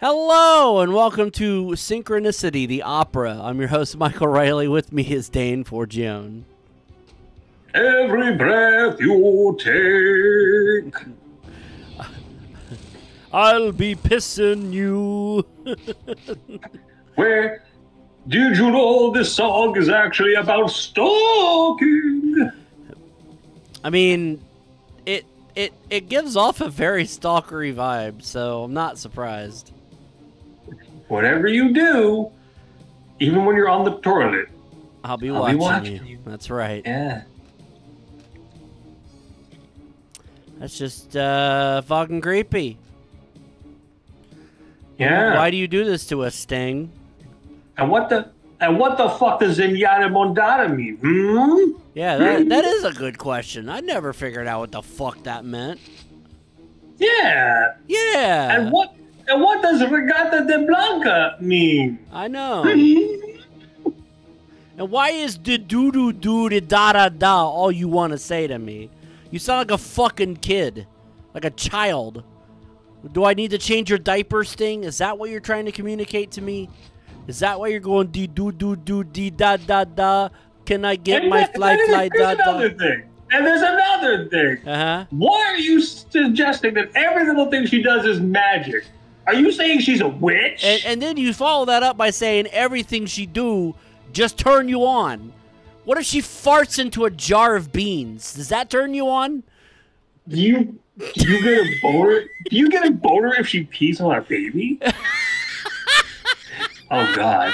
Hello and welcome to Synchronicity, the opera. I'm your host, Michael Riley. With me is Dane Forgione. Every breath you take. I'll be pissing you. Where did you know this song is actually about stalking? I mean, it it it gives off a very stalkery vibe, so I'm not surprised. Whatever you do, even when you're on the toilet, I'll be, I'll watching, be watching you. you. That's right. yeah. That's just uh fucking creepy. Yeah. Why do you do this to us, Sting? And what the and what the fuck does Zenyatta Mondatta mean? Hmm? Yeah, that, that is a good question. I never figured out what the fuck that meant. Yeah. Yeah. And what and what does Reggatta de Blanca mean? I know. And why is the doo doo doo da da da da all you want to say to me? You sound like a fucking kid, like a child. Do I need to change your diaper, Sting? Is that what you're trying to communicate to me? Is that why you're going dee doo doo doo dee da da da? Can I get And my then- fly fly da there's da? another thing. And there's another thing. Uh huh. Why are you suggesting that every little thing she does is magic? Are you saying she's a witch? And, and then you follow that up by saying everything she do just turn you on. What if she farts into a jar of beans? Does that turn you on? do you do you get a boner? Do you get a boner if she pees on our baby? oh God!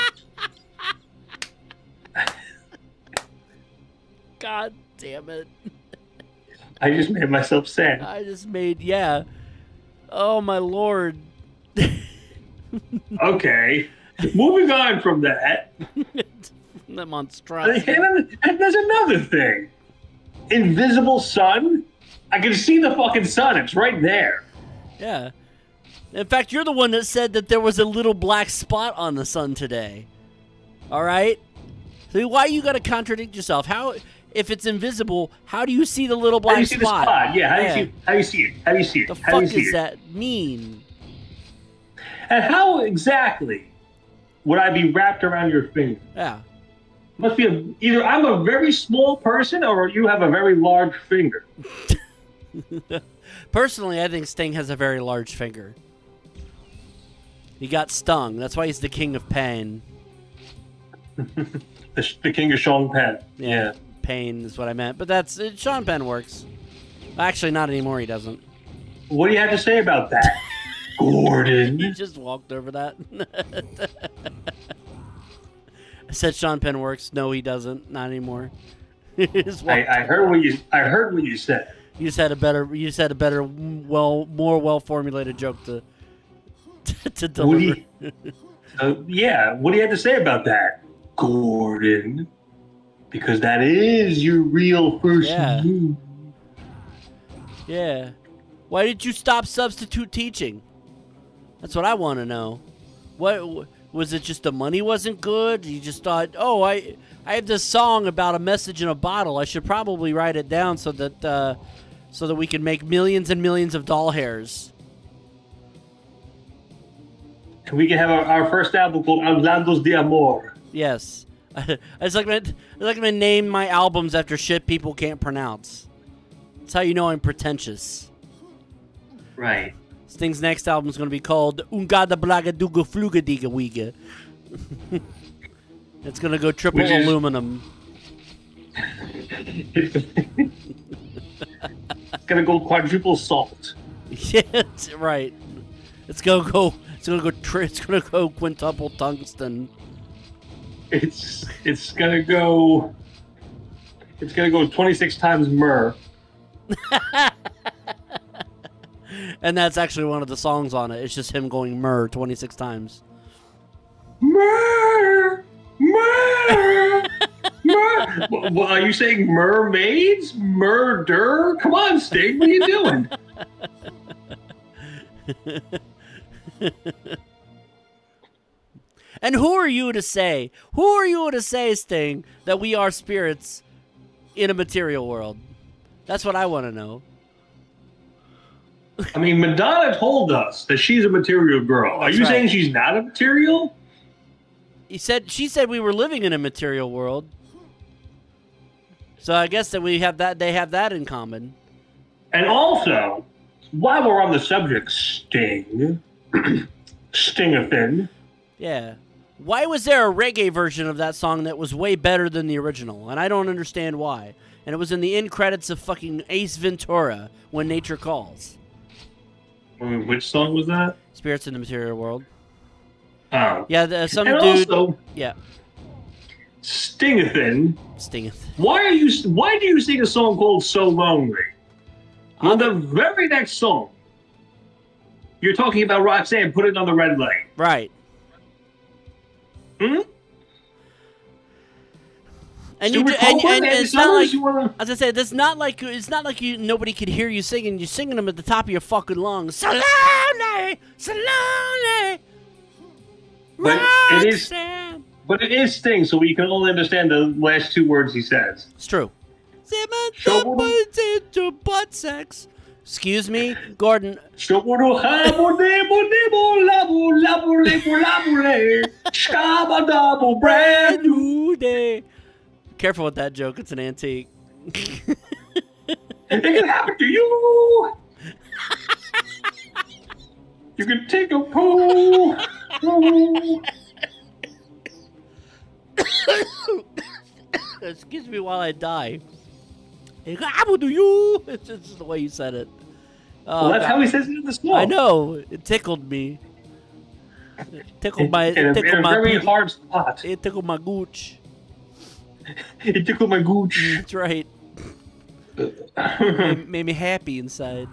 God damn it. I just made myself sad. I just made, yeah. Oh, my lord. Okay, moving on from that. the And monstrosity. then- and there's another thing. Invisible sun. I can see the fucking sun. It's right there. Yeah. In fact, you're the one that said that there was a little black spot on the sun today. All right? So why you got to contradict yourself? How if it's invisible, how do you see the little How do black you see the spot? spot? Yeah. How do you see? How do you see it? How do you see it? The how do you fuck see does it? that mean? And how exactly would I be wrapped around your finger? Yeah. Must be a, either I'm a very small person or you have a very large finger. Personally, I think Sting has a very large finger. He got stung. That's why he's the king of pain. The, the king of Sean Penn. Yeah. Pain is what I meant. But that's uh, Sean Penn works. Actually, not anymore. He doesn't. What do you have to say about that, Gordon? He just walked over that. I said Sean Penn works. No, he doesn't. Not anymore. I, I heard what you. I heard what you said. you just had a better. You just had a better, well, more well formulated joke to to do deliver. you, uh, yeah. What do you have to say about that, Gordon? Because that is your real first Yeah. name. Yeah. Why did you stop substitute teaching? That's what I want to know. What was it? Just the money wasn't good? You just thought, oh, I I have this song about a message in a bottle. I should probably write it down so that uh, so that we can make millions and millions of doll hairs. We can have our, our first album called Hablandos de Amor. Yes. I just like to, I like to name my albums after shit people can't pronounce. That's how you know I'm pretentious. Right. Sting's next album is going to be called Ungada Blaga Duga Fluga Diga Wiga. it's going to go triple Which is- aluminum. it's gonna go quadruple salt. yeah, it's right. It's going to go. It's going to go. Tri- it's going to go quintuple tungsten. It's it's gonna go. It's gonna go 26 times myrrh. And that's actually one of the songs on it. It's just him going myrrh 26 times. Myrrh, myrrh. Wha- wha- are you saying mermaids? Murder? Come on, Sting. What are you doing? And who are you to say? Who are you to say, Sting, that we are spirits in a material world? That's what I want to know. I mean, Madonna told us that she's a material girl. Are you right. saying she's not a material? He said she said we were living in a material world. So I guess that we have that they have that in common. And also, while we're on the subject, Sting, Sting-a-thin, Yeah. Why was there a reggae version of that song that was way better than the original? And I don't understand why. And it was in the end credits of fucking Ace Ventura, When Nature Calls. I mean, which song was that? Spirits in the Material World. Oh. Yeah, the, some and dude. also, yeah, Sting-a-thin, Stingeth. why are you? Why do you sing a song called "So Lonely"? On the very next song, you're talking about Roxanne putting on the red light. Right. Hmm? And you do, and, Copeland, and, it's not like wanna- as I said, it's not like it's not like you nobody could hear you singing. You're singing them at the top of your fucking lungs. So lonely, so lonely. But it is-. But it is Sting, so we can only understand the last two words he says. It's true. Into butt sex. Excuse me, Gordon. Shoboro habo debo debo labo labo lebo labo le. Shaba double Brand brand. new day. Careful with that joke. It's an antique. It can happen to you. You can take a poo. poo. Excuse me while I die. How do you? It's just the way you said it. Oh, Well, that's God. how he says it in the song. I know. It tickled me. It tickled my. In a, It tickled in a my. very hard spot. It tickled my gooch. It tickled my gooch. That's right. Made, made me happy inside.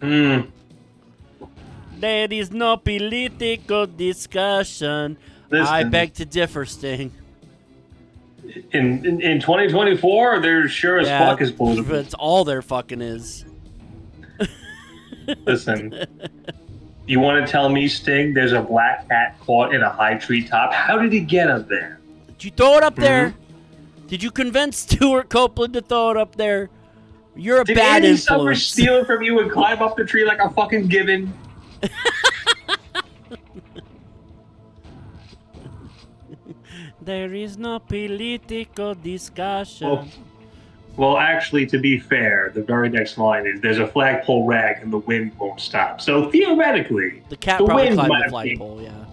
Mm. There is no political discussion. I beg to differ, Sting. In, in in 2024, there sure as fuck is political. That's all there fucking is. Listen, you want to tell me, Sting, there's a black cat caught in a high tree top? How did he get up there? Did you throw it up there? Mm-hmm. Did you convince Stewart Copeland to throw it up there? You're a Did bad Andy Summers steal it from you and climb up the tree like a fucking gibbon? There is no political discussion. Well, well, actually, to be fair, the very next line is there's a flagpole rag and the wind won't stop. So theoretically, the cat the probably wind climbed the flagpole, yeah.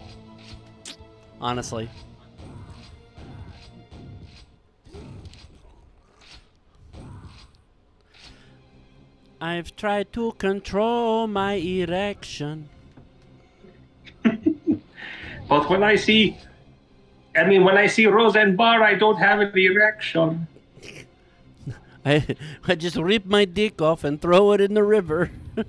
Honestly. I've tried to control my erection. but when I see, I mean, when I see Roseanne Barr, I don't have an erection. I, I just rip my dick off and throw it in the river.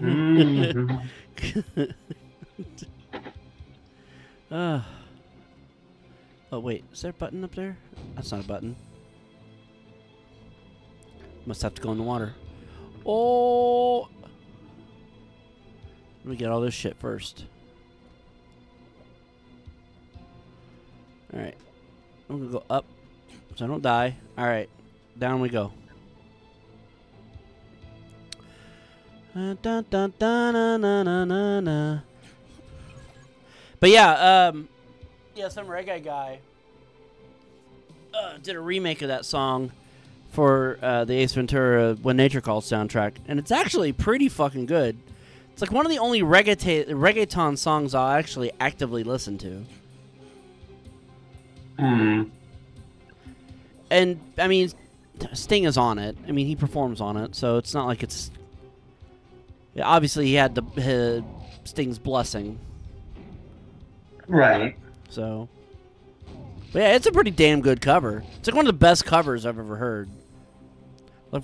Mhm. Ah. Oh wait, is there a button up there? That's not a button. Must have to go in the water. Oh. Let me get all this shit first. All right, I'm gonna go up so I don't die. All right, down we go. But yeah, um, yeah, some reggae guy uh, did a remake of that song for uh, the Ace Ventura "When Nature Calls" soundtrack, and it's actually pretty fucking good. It's like one of the only reggaeton reggaeton songs I'll actually actively listen to. Hmm. And I mean, Sting is on it. I mean, he performs on it, so it's not like it's. Obviously, he had the Sting's blessing. Right. So, but yeah, it's a pretty damn good cover. It's like one of the best covers I've ever heard. Like,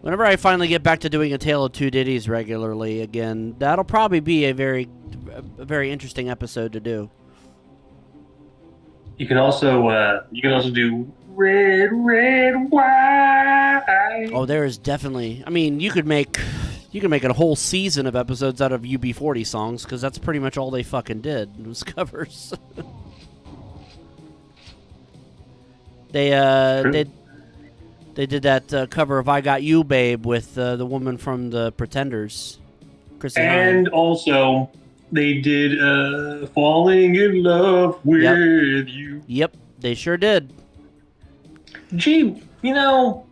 whenever I finally get back to doing a Tale of Two Ditties regularly again, that'll probably be a very, a very interesting episode to do. You can also uh, you can also do red, red, white. Oh, there is definitely. I mean, you could make, you could make a whole season of episodes out of UB40 songs because that's pretty much all they fucking did was covers. They uh True. they they did that uh, cover of "I Got You, Babe" with uh, the woman from the Pretenders, Chrissie. And also, they did uh, "Falling in Love with Yep. You." Yep, they sure did. Gee, you know,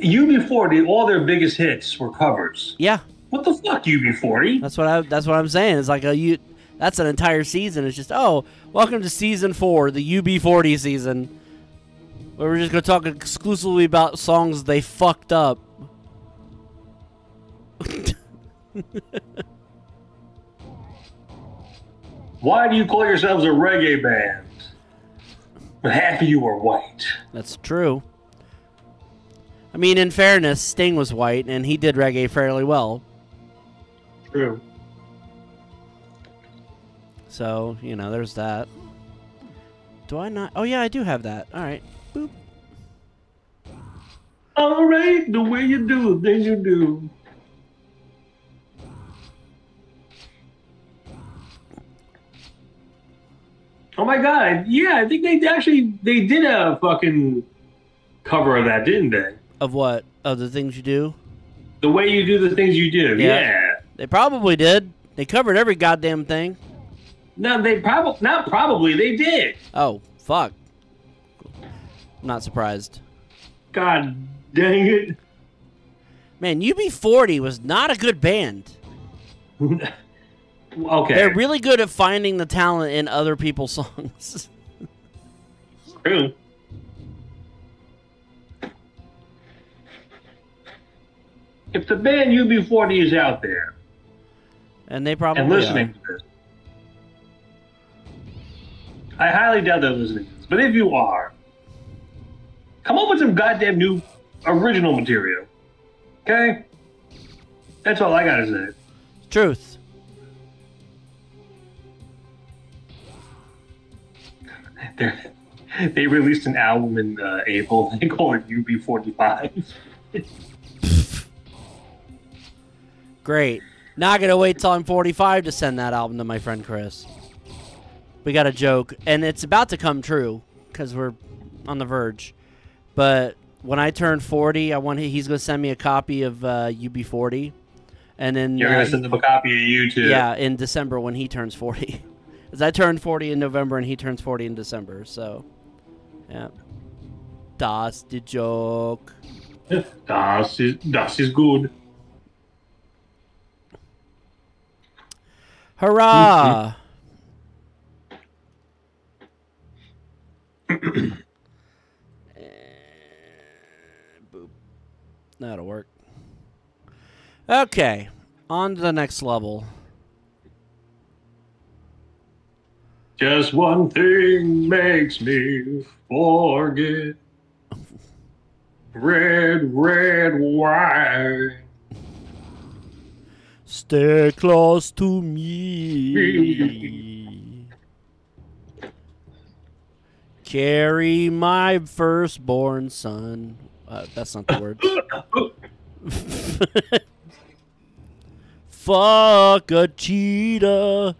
UB40, all their biggest hits were covers. Yeah, What the fuck, UB40? that's what I that's what I'm saying. It's like a you. That's an entire season. It's just oh, welcome to season four, the UB40 season, where we're just gonna talk exclusively about songs they fucked up. Why do you call yourselves a reggae band? But half of you are white. That's true. I mean, in fairness, Sting was white and he did reggae fairly well. True. So, you know, there's that. Do I not? Oh, yeah, I do have that. All right. Boop. All right, the way you do then you do. Oh my god! Yeah, I think they actually they did a fucking cover of that, didn't they? Of what? Of the things you do? The way you do the things you do. Yeah. Yeah. They probably did. They covered every goddamn thing. No, they probably not probably they did. Oh, fuck. I'm not surprised. God dang it! Man, UB40 was not a good band. okay. They're really good at finding the talent in other people's songs. True. If the band UB40 is out there and they probably and listening are. to this, I highly doubt they're listening to this. But if you are, come up with some goddamn new original material. Okay? That's all I gotta say. Truth. They released an album in uh, April. They call it UB45. Great. Not gonna wait till I'm 45 to send that album to my friend Chris. We got a joke, and it's about to come true because we're on the verge. But when I turn 40, I want he's gonna send me a copy of uh, UB40, and then You're uh, gonna send them a copy of you too. yeah, in December when he turns 40. As I turn 40 in November and he turns 40 in December. So, yeah. Das the joke. Das is das is good. Hurrah! Boop. That'll work. Okay, on to the next level. Just one thing makes me forget. Red, red wine. Stay close to me. Carry my firstborn son. Uh, that's not the word. Fuck a cheetah.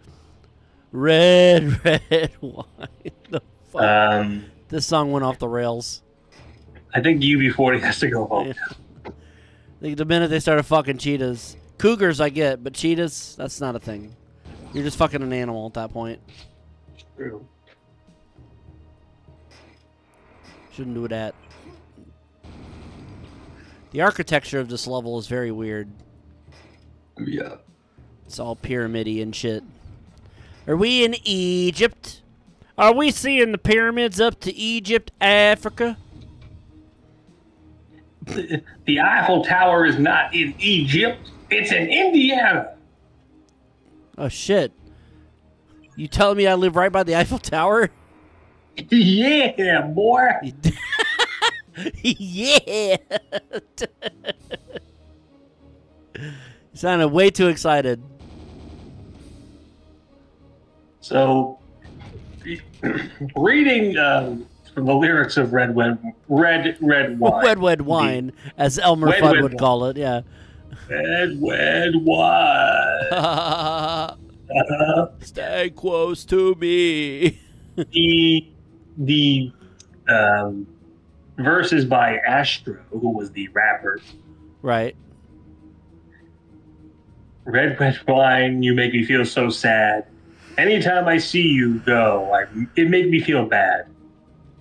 Red, red wine. The fuck? Um, this song went off the rails. I think UB40 has to go home. I think the minute they started fucking cheetahs, cougars I get, but cheetahs, that's not a thing. You're just fucking an animal at that point. True. Shouldn't do that. The architecture of this level is very weird. Yeah. It's all pyramidy and shit. Are we in Egypt? Are we seeing the pyramids up to Egypt, Africa? The Eiffel Tower is not in Egypt. It's in Indiana. Oh shit. You telling me I live right by the Eiffel Tower? yeah, boy. yeah. you sounded way too excited. So, reading um, from the lyrics of Red Red Red Red Wine. Wed wed wine, as Elmer Wed, Fudd wed would wine. call it. Yeah. Red Red Wine. Stay close to me. the the um, verses by Astro, who was the rapper. Right. Red red wine, you make me feel so sad. Anytime I see you go, I, it make me feel bad.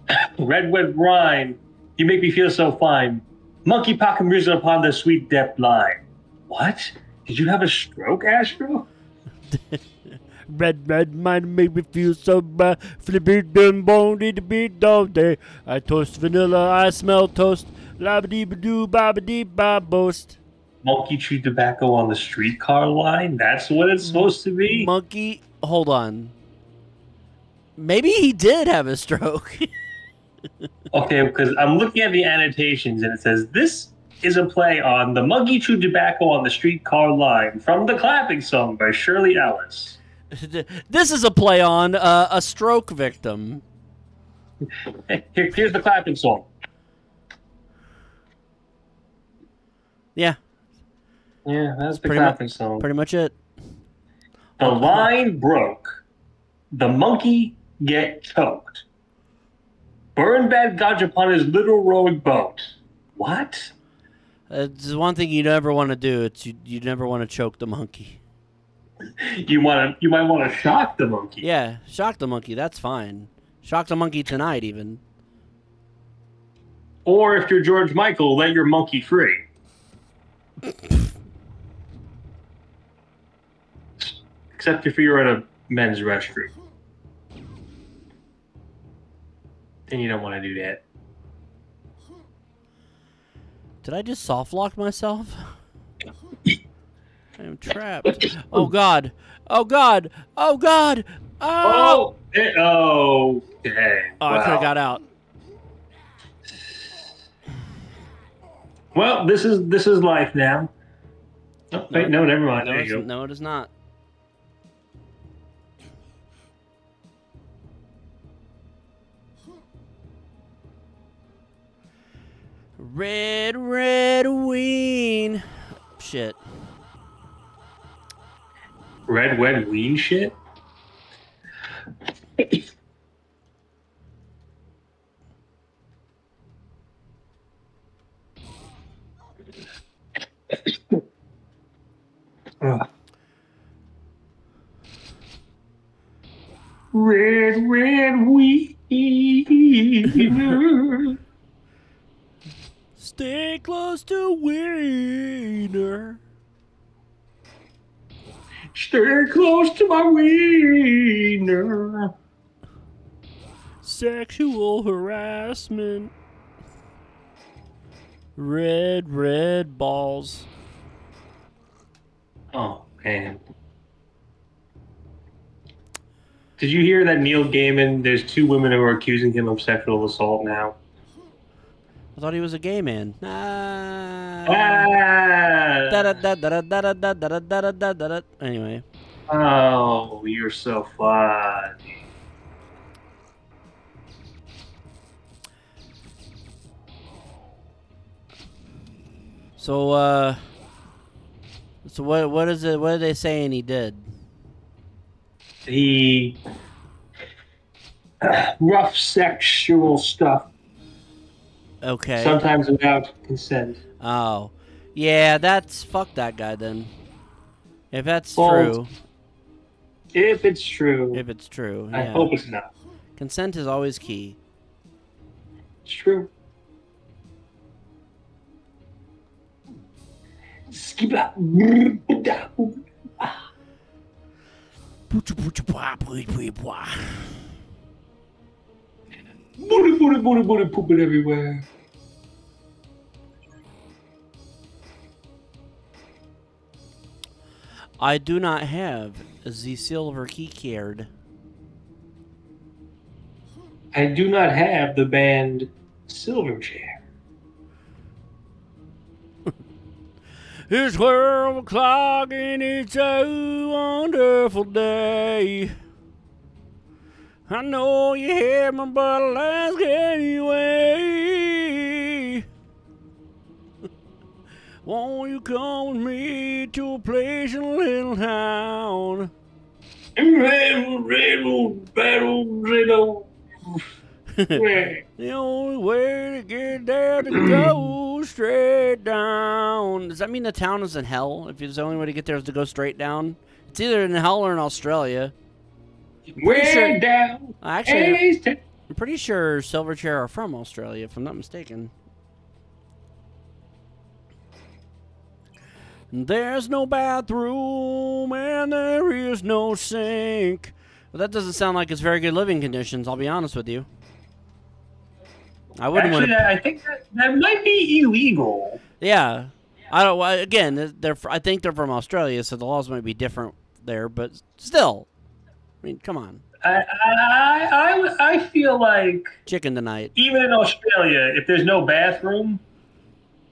red red wine, you make me feel so fine. Monkey pocket music upon the sweet depth line. What? Did you have a stroke, Astro? Red, red mind make me feel so bad. Flippy bone did the beat dog day. I toast vanilla, I smell toast. Labba ba doo babba dee ba boast. Monkey chew tobacco on the streetcar line? That's what it's supposed to be? Monkey, hold on. Maybe he did have a stroke. Okay, because I'm looking at the annotations and it says this is a play on the Muggy chew tobacco on the streetcar line from the clapping song by Shirley Ellis. this is a play on uh, a stroke victim. Here, here's the clapping song. Yeah, Yeah, that's the pretty mu- clapping song. pretty much it. The line broke. The monkey get choked. Burn bad gotch upon his little rowing boat. What? It's one thing you never want to do. It's you, you never want to choke the monkey. You want to? You might want to shock the monkey. Yeah, shock the monkey. That's fine. Shock the monkey tonight, even. Or if you're George Michael, let your monkey free. Except if you're at a men's restroom. Then you don't want to do that. Did I just soft lock myself? I am trapped. Oh god. Oh god. Oh god. Oh. Oh! eh, oh! Okay. Oh, I could Wow. have got out. Well, this is this is life now. Oh, wait, no, never mind. No, there you go. no, it is not. Red, red ween. Shit. Red, red lean shit. my wiener. Sexual harassment. Red, red balls. Oh, man. Did you hear that Neil Gaiman? There's two women who are accusing him of sexual assault now. I thought he was a gay man. Ah. Anyway. Oh, you're so funny. so uh, so what? What is it? What are they saying he did? He rough sexual stuff, Okay. sometimes without consent. Oh, yeah. That's fuck that guy then. If that's Well, true, If it's true, if it's true, I yeah. hope it's not. Consent is always key. It's true. Booty, booty, booty, booty, pooping everywhere. I do not have the silver key card. I do not have the band Silverchair. It's 12 o'clock and it's a wonderful day. I know you hear me, but I'll ask anyway. Won't you come with me to a place in a little town? Red, red, battle, red, The only way to get there to go straight down. Does that mean the town is in hell? If it's the only way to get there is to go straight down? It's either in hell or in Australia. Way sure- down. Actually, I'm pretty sure Silverchair are from Australia, if I'm not mistaken. There's no bathroom and there is no sink. Well, that doesn't sound like it's very good living conditions, I'll be honest with you. I wouldn't want Actually, to. I think that, that might be illegal. Yeah. I don't. Again, they're. I think they're from Australia, so the laws might be different there. But still, I mean, come on, I, I, I, I feel like chicken tonight. even in Australia, if there's no bathroom,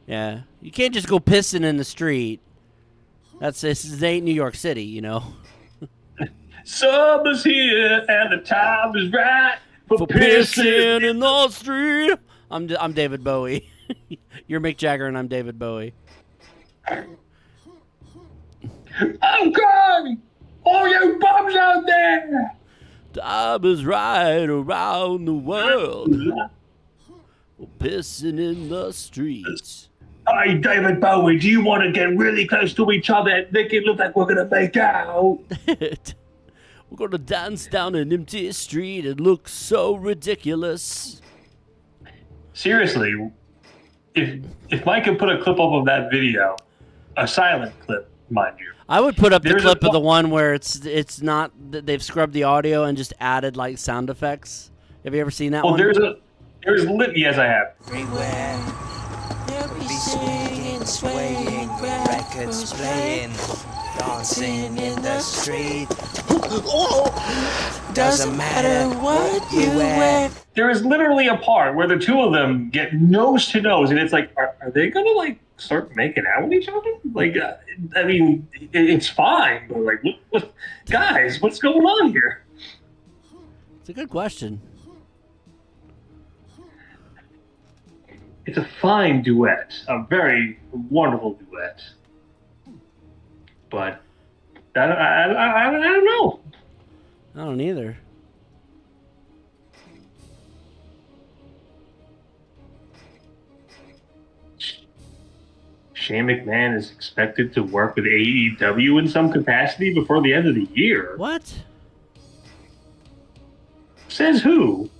Yeah, you can't just go pissing in the street. That's this is- ain't New York City, you know. summer's here and the time is right for, For pissing. pissing in the street. I'm D- I'm David Bowie. You're Mick Jagger, and I'm David Bowie. I'm coming! All you bums out there! Time is right around the world. We're Pissing in the streets. Hey, David Bowie, do you want to get really close to each other and make it look like we're gonna make out? We're gonna dance down an empty street. It looks so ridiculous. Seriously, if if Mike could put a clip up of that video, a silent clip, mind you. I would put up the There's a clip of the one where it's it's not that they've scrubbed the audio and just added like sound effects. Have you ever seen that Well, one? there's a there's lit. Yes, I have. everywhere. They'll be swinging, swaying, records playing, dancing in the street. Doesn't matter what you wear. There is literally a part where the two of them get nose to nose, and it's like, are, are they gonna like start making out with each other? Like, uh, I mean, it, it's fine, but like, what, what, guys, what's going on here? It's a good question. It's a fine duet, a very wonderful duet, but I, I, I, I don't know. I don't either. Shane McMahon is expected to work with AEW in some capacity before the end of the year. What? Says who?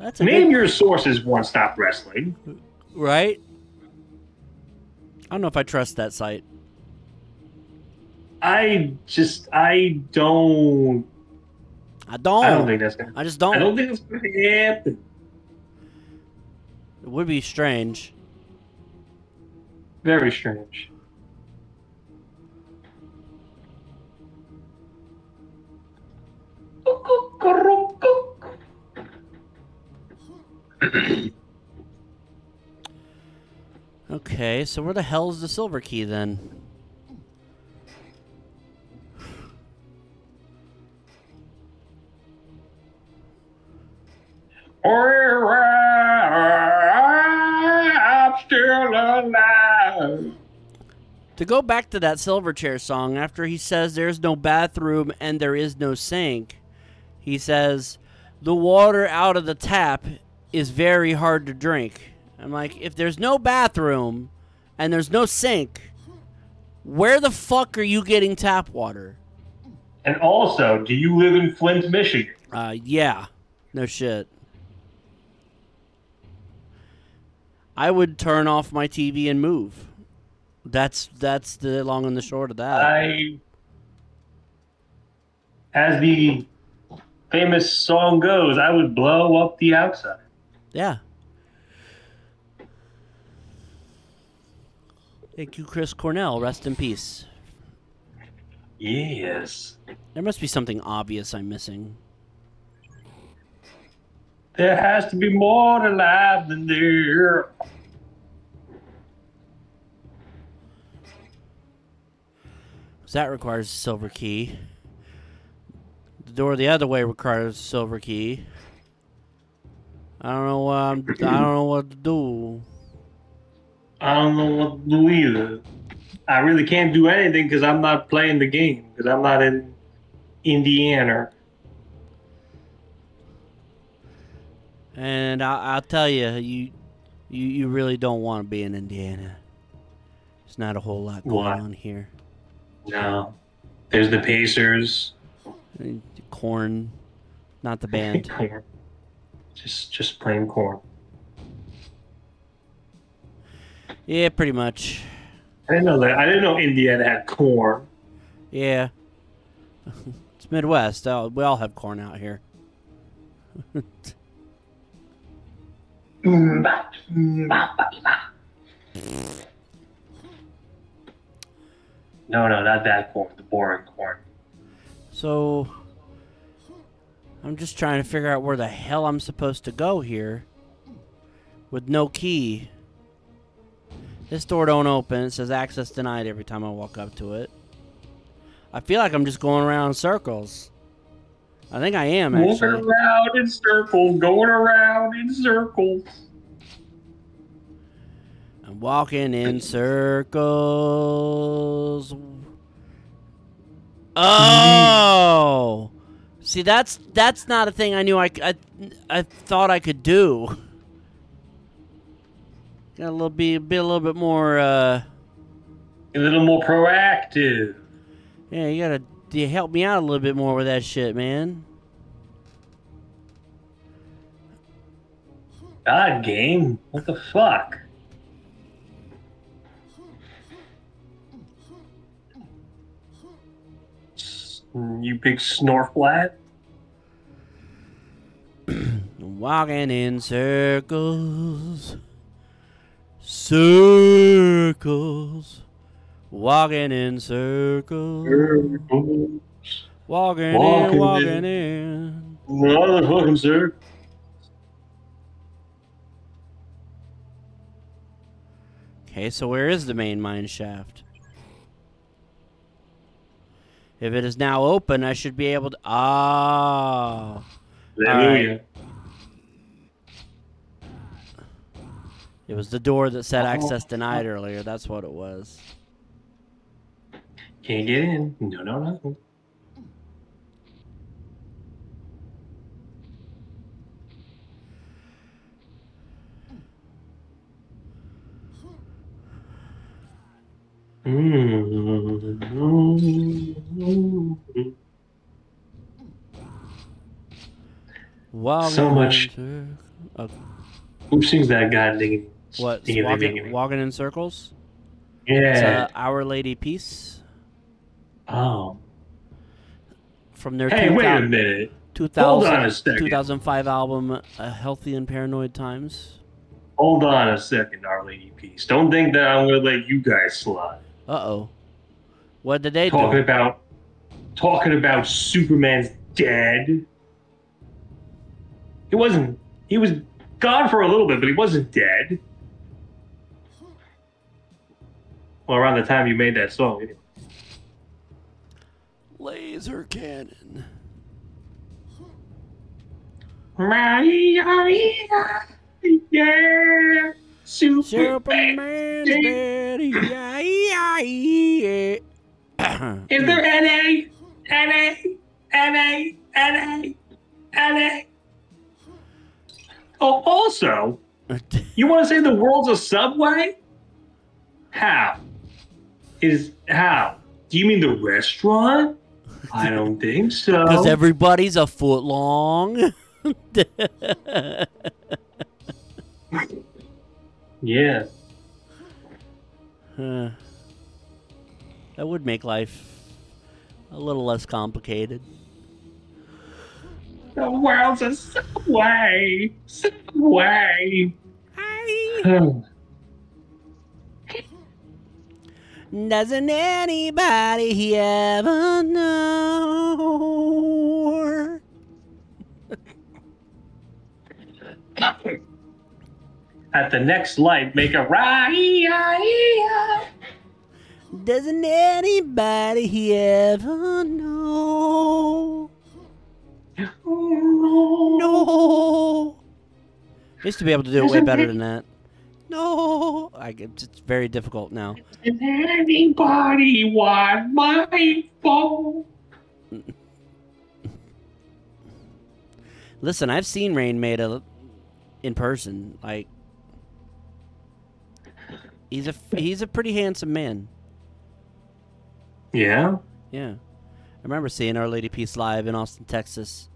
That's a Name good, your sources, One Stop Wrestling. right. I don't know if I trust that site. I just, I don't, I don't. I don't think that's gonna. I just don't. I don't think it's gonna happen. It would be strange. Very strange. Okay, so where the hell is the silver key then? I'm still alive. To go back to that Silverchair song, after he says there's no bathroom and there is no sink, he says the water out of the tap is very hard to drink. I'm like, if there's no bathroom and there's no sink, where the fuck are you getting tap water? And also, do you live in Flint, Michigan? Uh, yeah, no shit. I would turn off my TV and move. That's that's the long and the short of that. I, as the famous song goes, I would blow up the outside. Yeah. Thank you, Chris Cornell. Rest in peace. Yes. There must be something obvious I'm missing. There has to be more to life than there. That requires a silver key. The door the other way requires a silver key. I don't know what I'm, I don't know what to do. I don't know what to do either. I really can't do anything because I'm not playing the game because I'm not in Indiana. And I, I'll tell you, you, you, you really don't want to be in Indiana. There's not a whole lot going Why? on here. No. There's the Pacers. Corn, not the band. Just just plain corn. yeah, pretty much. I didn't know that. I didn't know Indiana had corn. Yeah. it's Midwest. Uh, We all have corn out here. No, no, not that corn. The boring corn. So I'm just trying to figure out where the hell I'm supposed to go here with no key. This door don't open. It says access denied every time I walk up to it. I feel like I'm just going around in circles. I think I am actually. around in circles, going around in circles. I'm walking in circles. Oh, see, that's that's not a thing I knew I I thought I could do. Got a little be, be a little bit more. Uh, A little more proactive. yeah, you gotta you help me out a little bit more with that shit, man. God, game. What the fuck? You big snorflat. Walking in circles, circles, walking in circles, walking, Walking in, walking in. in. Motherfucking sir. Okay, so where is the main mine shaft? If it is now open, I should be able to. Ah, Hallelujah. it was the door that said Oh. access denied earlier. That's what it was. Can't get in. No, no, no. Mm. Walking So much- uh, Who sings that goddamn? what? Ding-a-ling, Walking, walking in circles. It's Yeah. uh, Our Lady Peace oh. from their Hey, 2000 wait a minute. 2000 Hold on a second. 2005 album uh, Healthy and Paranoid Times. Hold on a second, Our Lady Peace. Don't think that I'm gonna let you guys slide. Uh-oh. What did they Talking do? about talking about Superman's dead. He wasn't he was gone for a little bit, but he wasn't dead. Well, around the time you made that song, anyway. Laser cannon. Yeah, Superman. Superman's dead. Yeah, yeah, yeah. Is there NA? NA? NA? NA? NA? Oh, also, you want to say the world's a subway? How? Is how? Do you mean the restaurant? I don't think so. Because everybody's a foot long. yeah. Huh. that would make life a little less complicated. The world's a subway. Subway. Doesn't anybody ever know? At the next light, make a right. Doesn't anybody ever know? No. I used to be able to do it way better than that. No. I, it's it's very difficult now. Does anybody want my phone? Listen, I've seen Raine Maida uh, in person. Like he's a he's a pretty handsome man. Yeah. Yeah, I remember seeing Our Lady Peace live in Austin, Texas.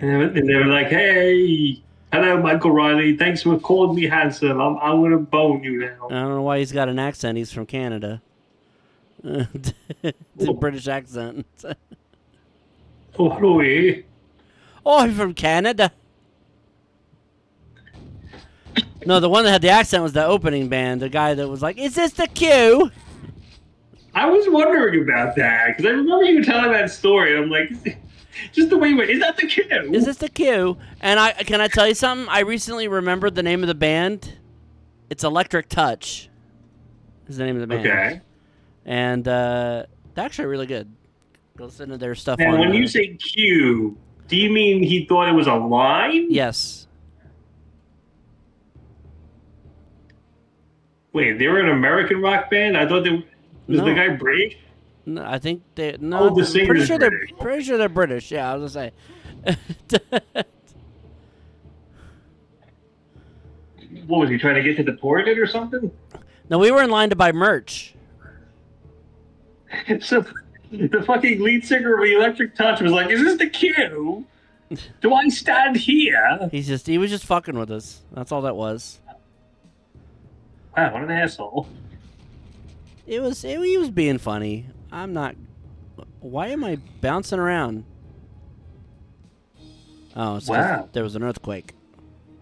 And they, were, and they were like, "Hey, hello, Michael Riley. Thanks for calling me handsome. I'm I'm gonna bone you now." I don't know why he's got an accent. He's from Canada. it's a British accent. Oh, hello, eh? oh, I'm from Canada. No, the one that had the accent was the opening band. The guy that was like, "Is this the cue?" I was wondering about that because I remember you telling that story. I'm like, just the way you went. Is that the kid? Is this the cue? And I can I tell you something? I recently remembered the name of the band. It's Electric Touch. Is the name of the band. okay? And uh, they're actually really good. Go listen to their stuff. On, when uh, you say Q, do you mean he thought it was a line? yes, Wait, they were an American rock band. I thought they was No. the guy British. no, I think they. No, Oh, the I'm pretty sure they're British. pretty sure they're British. Yeah, I was gonna say. What was he trying to get to deport it or something? no, we were in line to buy merch. So the fucking lead singer of the Electric Touch was like, "Is this the Q? Do I stand here?" He's just he was just fucking with us. That's all that was. Wow, what an asshole! It was it, he was being funny. I'm not. Why am I bouncing around? Oh, so Wow. there was an earthquake.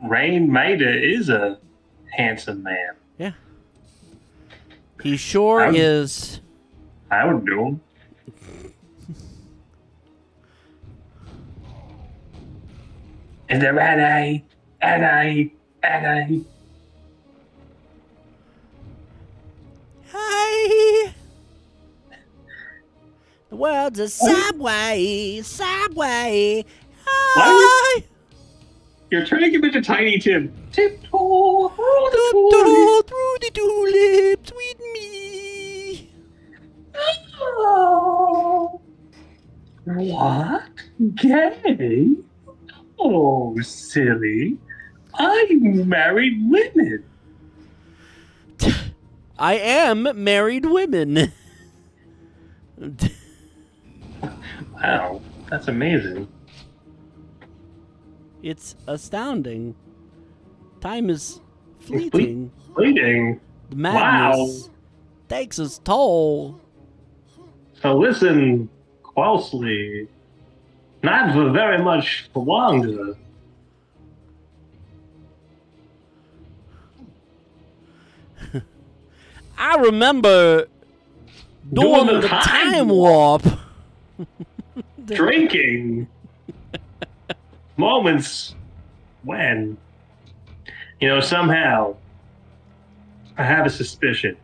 Raine Maida is a handsome man. Yeah. He sure I'm- is. I would do him. Is there any, any, any? The world's a subway, subway. Hi. You're turning him into Tiny Tim. Tiptoe through the tulips. through the tulips with me. Oh. What? Gay? Oh, silly. I married women. I am married women. Wow, that's amazing. it's astounding. Time is fleeting. Fleeting. The madness takes its toll. So listen closely. Not for very much longer. I remember doing, Doing the time time warp. Drinking. Moments when, you know, somehow I have a suspicion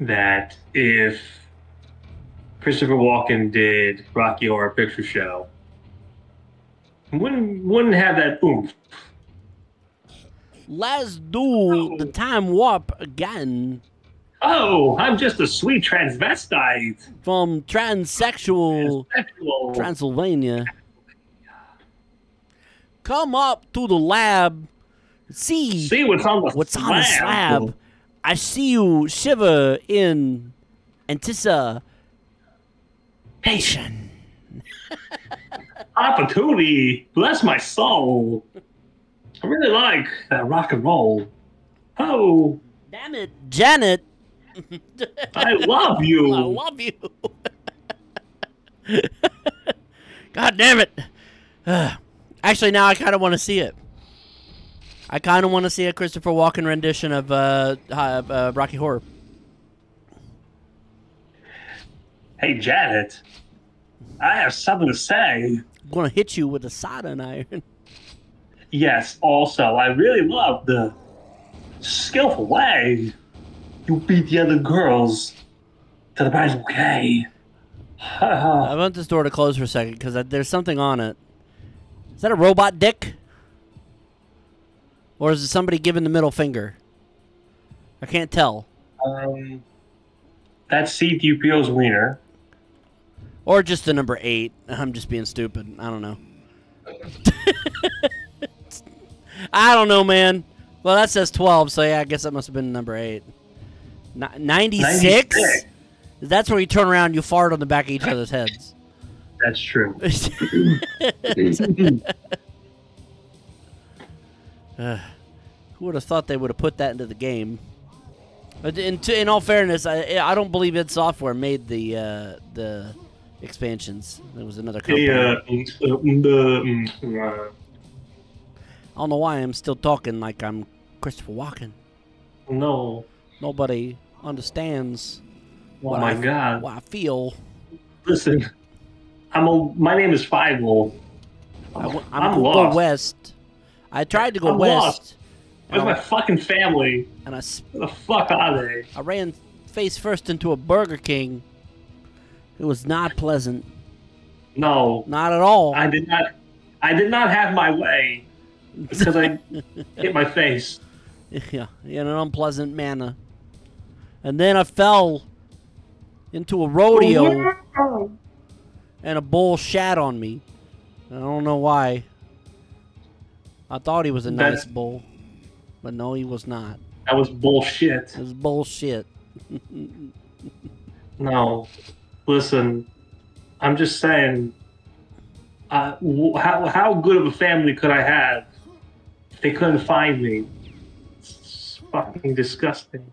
that if Christopher Walken did Rocky Horror Picture Show, wouldn't wouldn't have that oomph. Let's do the oh. time warp again Oh, I'm just a sweet transvestite. from transsexual Sexual. Transylvania. Come up to the lab. See, See what's on the what's slab. on the slab. I see you shiver in anticipation. Opportunity, bless my soul. I really like that rock and roll. Oh, Damn it, Janet. I love you. I love you. God damn it. Actually, now I kind of want to see it. I kind of want to see a Christopher Walken rendition of uh, uh, uh, Rocky Horror. Hey, Janet, I have something to say. I'm going to hit you with a soldering iron. Yes, also, I really love the skillful way you beat the other girls to the prize okay. I want this door to close for a second because there's something on it. Is that a robot dick? Or is it somebody giving the middle finger? I can't tell. um, that's C-3PO's wiener. Or just the number eight. I'm just being stupid. I don't know. I don't know, man. Well, that says 12, so yeah, I guess that must have been number 8. Ni- 96? 96. That's where you turn around and you fart on the back of each other's heads. That's true. Uh, who would have thought they would have put that into the game? But in, to, in all fairness, I I don't believe id Software made the uh, the expansions. It was another company. Yeah, mm, uh, I don't know why I'm still talking like I'm Christopher Walken. no. Nobody understands Oh what my I, god. what I feel. Listen, I'm a. My name is. I, am I'm go lost. west. I tried to go I'm west, lost. Where's my fucking family? and I. Where the fuck are they? I ran face first into a Burger King. It was not pleasant. No, Not at all. I did not. I did not have my way because I hit my face. Yeah, in an unpleasant manner. And then I fell into a rodeo and a bull shat on me. I don't know why. I thought he was a nice That's- bull, but no, he was not. That was bullshit. It was bullshit. No, listen, I'm just saying. Uh, wh- how how good of a family could I have if they couldn't find me? It's fucking disgusting.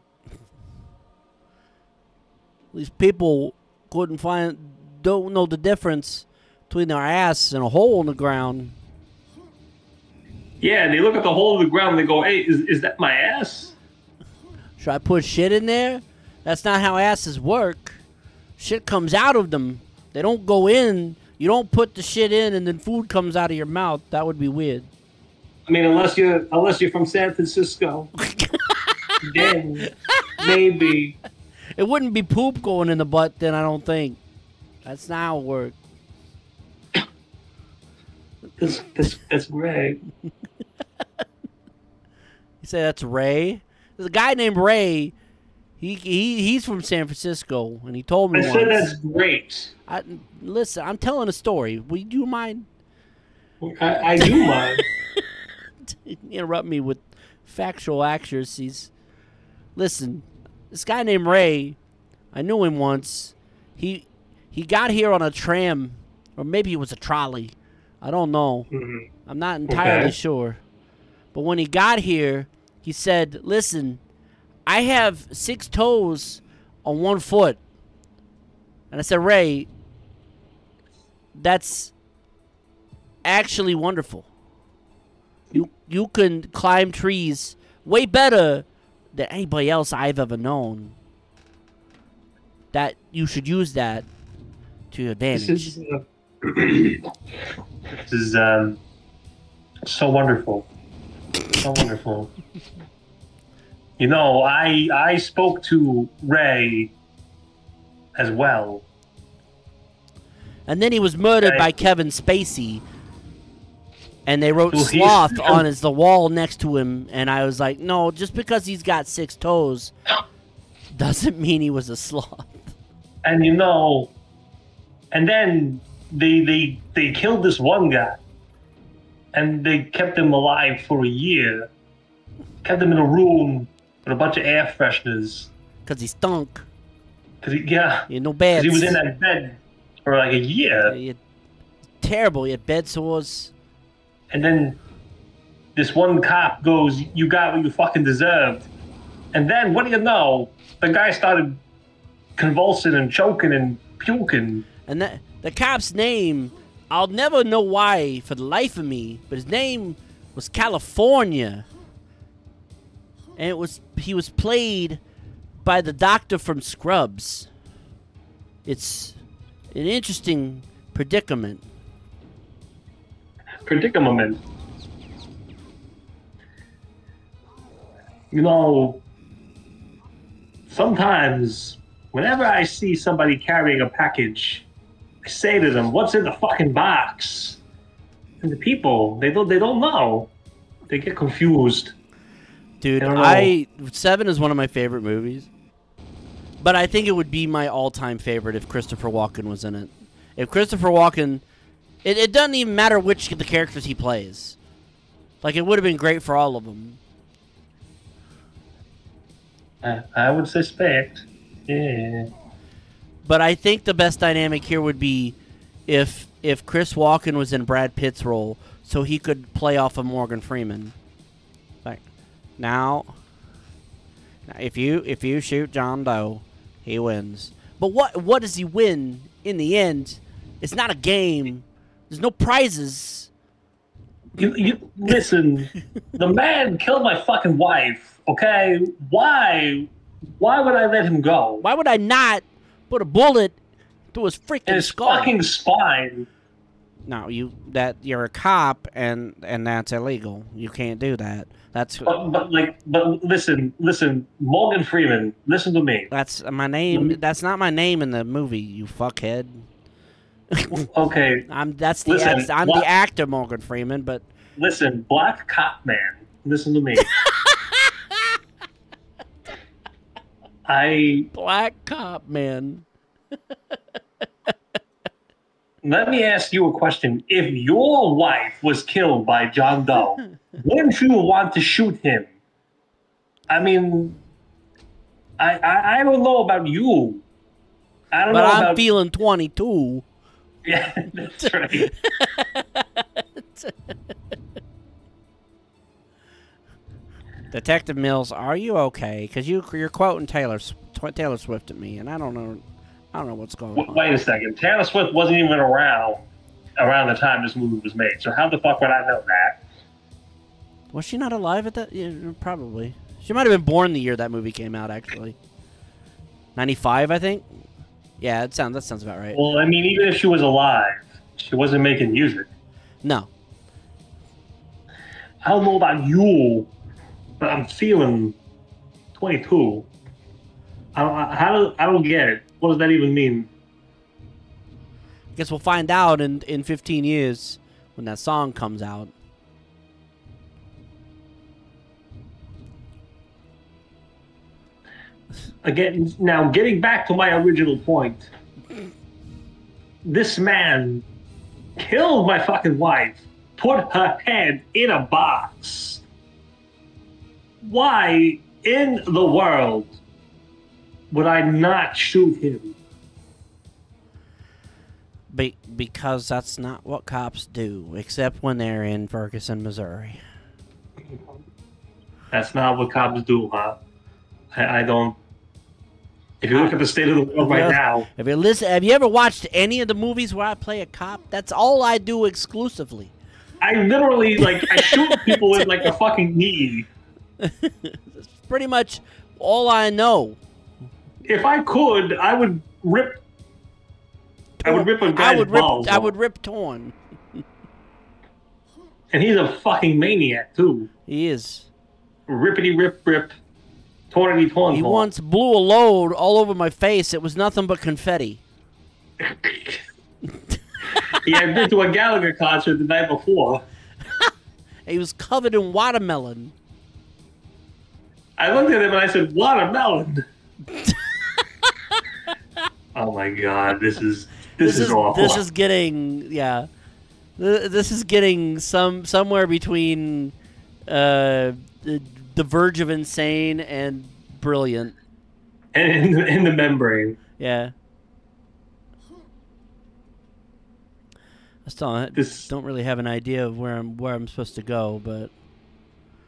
These people couldn't find, don't know the difference between their ass and a hole in the ground. Yeah, and they look at the hole in the ground and they go, "Hey, is, is that my ass?" Should I put shit in there? That's not how asses work. Shit comes out of them. They don't go in. You don't put the shit in and then food comes out of your mouth. That would be weird. I mean, unless you're unless you're from San Francisco, then maybe. It wouldn't be poop going in the butt then, I don't think. That's not how it works. That's that's, that's great. You say that's Ray? There's a guy named Ray. He, he he's from San Francisco, and he told me I once. said that's great. I, listen, I'm telling a story. Would you mind I, I do mind. interrupt me with factual accuracies? Listen, this guy named Ray, I knew him once. He he got here on a tram, or maybe it was a trolley. I don't know. Mhm. I'm not entirely Okay. sure. But when he got here, he said, "Listen, I have six toes on one foot." And I said, "Ray, that's actually wonderful. You can climb trees way better than anybody else I've ever known. That you should use that to your This advantage." is uh, this is um so wonderful, so wonderful. You know, I I spoke to Ray as well. And then he was murdered Okay. by Kevin Spacey. And they wrote Well, sloth on his the wall next to him, and I was like, no, just because he's got six toes doesn't mean he was a sloth. And you know, and then they they they killed this one guy, and they kept him alive for a year. Kept him in a room with a bunch of air fresheners. Cause he stunk. Cause he, yeah, no 'cause beds. he was in that bed for like a year. Had- terrible. He had bed sores. And then this one cop goes, You got what you fucking deserved. And then, what do you know? The guy started convulsing and choking and puking. And that the cop's name, I'll never know why for the life of me, but his name was California. And it was he was played by the doctor from Scrubs. It's an interesting predicament. Predicament. You know, sometimes whenever I see somebody carrying a package, I say to them, What's in the fucking box? And the people, they don't they don't know. They get confused. Dude, I. I Seven is one of my favorite movies. But I think it would be my all-time favorite if Christopher Walken was in it. If Christopher Walken It, it doesn't even matter which of the characters he plays. Like it would have been great for all of them. I, I would suspect. Yeah. But I think the best dynamic here would be if if Chris Walken was in Brad Pitt's role, so he could play off of Morgan Freeman. Like now, if you if you shoot John Doe, he wins. But what what does he win in the end? It's not a game. There's no prizes. You, you listen. the man killed my fucking wife. Okay, why? Why would I let him go? Why would I not put a bullet through his freaking In his skull? fucking spine. No, you that you're a cop and and that's illegal. You can't do that. That's But, but like, but listen, listen, Morgan Freeman. Listen to me. that's my name. Mm-hmm. That's not my name in the movie. You fuckhead. Okay, I'm that's the Listen, ex- I'm the actor Morgan Freeman, but listen, Black Cop Man. Listen to me. I black cop man. let me ask you a question. If your wife was killed by John Doe, wouldn't you want to shoot him? I mean, I I, I don't know about you. I don't But know I'm about feeling 22. Yeah, that's right. Detective Mills, are you okay? Because you you're quoting Taylor Taylor Swift at me, and I don't know I don't know what's going W- on. Wait a second. Taylor Swift wasn't even around around the time this movie was made. So how the fuck would I know that? Was she not alive at that? Yeah, probably. She might have been born the year that movie came out. Actually, 95, I think. Yeah, it sounds that sounds about right. Well, I mean, even if she was alive, she wasn't making music. No, I don't know about you, but I'm feeling 22. I don't, I, how do, I don't get it. What does that even mean? I guess we'll find out in in 15 years when that song comes out. Again, now getting back to my original point, this man killed my fucking wife, put her head in a box. Why in the world would I not shoot him? Be- because that's not what cops do, except when they're in Ferguson, Missouri. That's not what cops do, huh? I, I don't. If you look at the state of the world right now, Have you listen? Have you ever watched any of the movies where I play a cop? That's all I do exclusively. I literally like I shoot people in like the fucking knee. It's pretty much all I know. If I could, I would rip. I would rip a guy's I would rip. balls I would rip torn. and he's a fucking maniac too. He is. Rippity rip rip, torn. He once blew a load all over my face. It was nothing but confetti. he had been to a Gallagher concert the night before. He was covered in watermelon. I looked at him and I said, "Watermelon." oh my god, this is this, is, awful. This is getting yeah. This is getting some somewhere between uh, the, verge of insane and brilliant. and in the, in the membrane. Yeah. I still don't- This don't really have an idea of where I'm where I'm supposed to go, but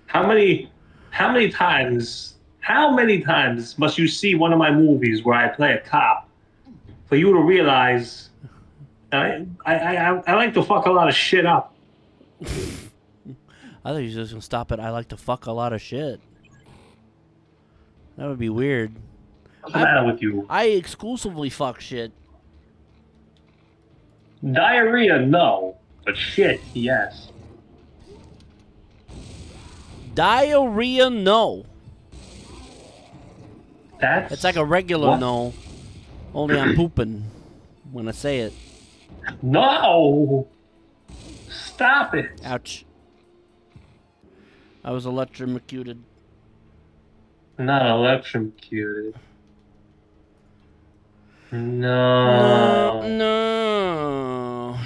how many how many times how many times must you see one of my movies where I play a cop for you to realize I I, I, I like to fuck a lot of shit up. I thought you were just gonna stop it. I like to fuck a lot of shit. That would be weird. What's the matter with you? I exclusively fuck shit. Diarrhea, no, but shit, yes. Diarrhea, no. That's It's like a regular What? no. Only I'm pooping when I say it. no. Stop it. Ouch. I was electrocuted. Not electrocuted. No. no.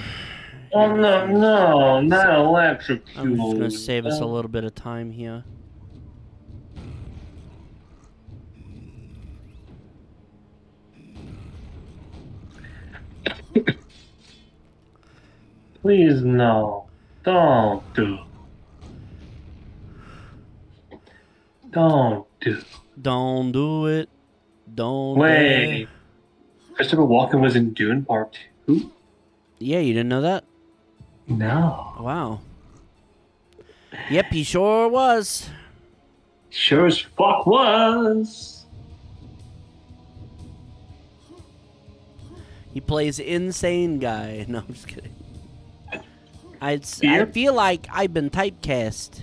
Oh No, no, not electrocuted. I'm just gonna save us a little bit of time here. Please, no. Don't do. Don't do. Don't do it. Don't. Wait. dare. Christopher Walken was in Dune Part 2? Yeah, you didn't know that? No. Wow. Yep, he sure was. Sure as fuck was. He plays insane guy. No, I'm just kidding. I Yep. feel like I've been typecast.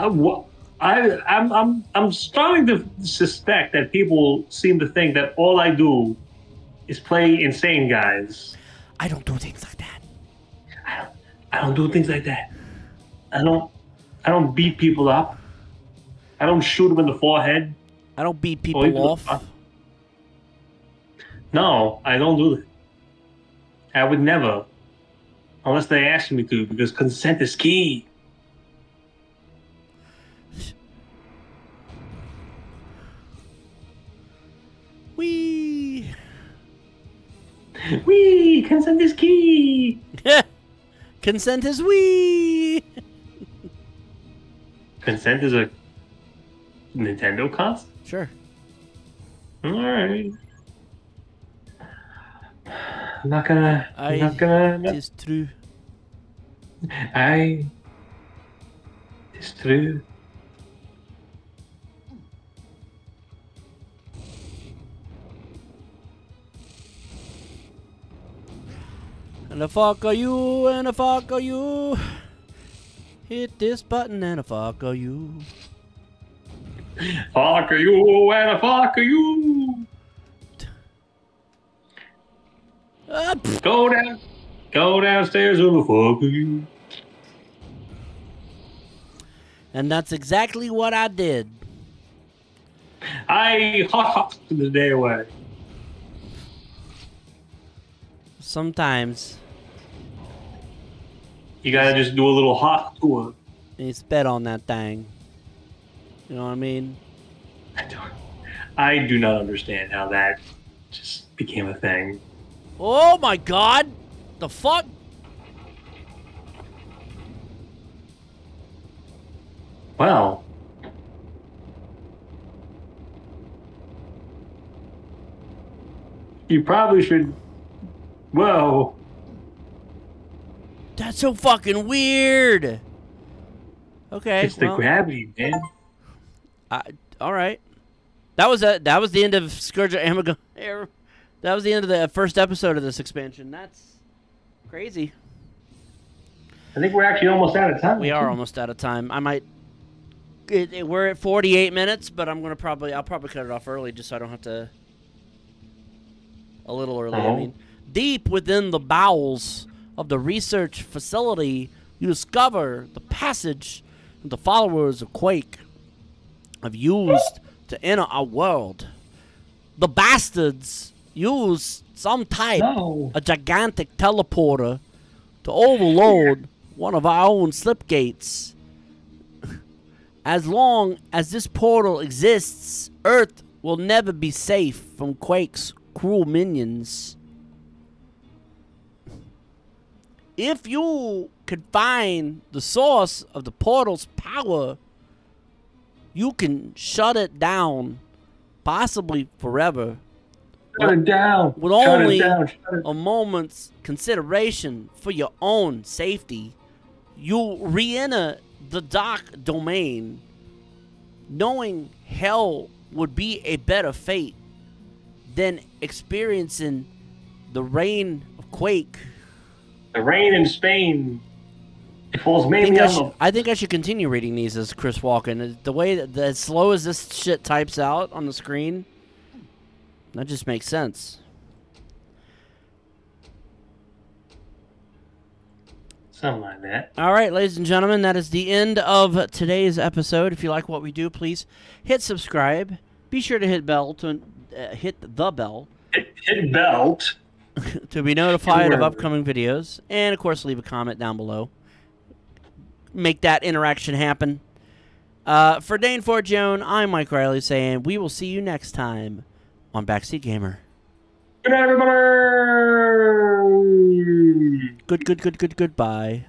I, I, I'm, I'm, I'm starting to suspect that people seem to think that all I do is play insane guys. I don't do things like that. I don't, I don't do things like that. I don't, I don't beat people up. I don't shoot them in the forehead. I don't beat people off. No, I don't do that. I would never, unless they ask me to, because consent is key. Wee, consent is key. Consent is wee. Consent is a Nintendo console. Sure. All right. I'm not gonna. I'm not gonna. no. It's true. I. It's true. And the fuck are you? And the fuck are you? Hit this button and the fuck are you? Fuck are you and a fuck are you? Pff. Go down. Go downstairs and the fuck are you? and that's exactly what I did. I hot the day away. Sometimes You gotta just do a little hot tour. And you spit on that thing. You know what I mean? I don't. I do not understand how that just became a thing. Oh my god! The fuck? Well. You probably should. Whoa. That's so fucking weird. Okay. It's the well, gravity, man. I, all right. That was a that was the end of Scourge of Armagon. That was the end of the first episode of this expansion. That's crazy. I think we're actually almost out of time. We are almost out of time. I might. It, it- we're at 48 minutes, but I'm gonna probably I'll probably cut it off early just so I don't have to. A little early. I Uh-huh. mean, deep within the bowels of the research facility, you discover the passage that the followers of Quake have used to enter our world. The bastards use some type No. a gigantic teleporter to overload one of our own slip gates. As long as this portal exists, Earth will never be safe from Quake's cruel minions. If you could find the source of the portal's power, you can shut it down, possibly forever Shut it down. with Shut only down. A moment's consideration for your own safety, you re-enter the dark domain, knowing hell would be a better fate than experiencing the reign of quake. The rain in Spain. It falls I mainly think I, should, the. I think I should continue reading these as Chris Walken. The way that as slow as this shit types out on the screen, that just makes sense. Something like that. All right, ladies and gentlemen, that is the end of today's episode. If you like what we do, please hit subscribe. Be sure to hit bell to uh, hit the bell Hit, hit belt. to be notified of upcoming videos, and of course, leave a comment down below. Make that interaction happen. Uh, for Dane Forgione, I'm Mike Riley saying we will see you next time on Backseat Gamer. Good night, everybody. Good, good, good, good, goodbye.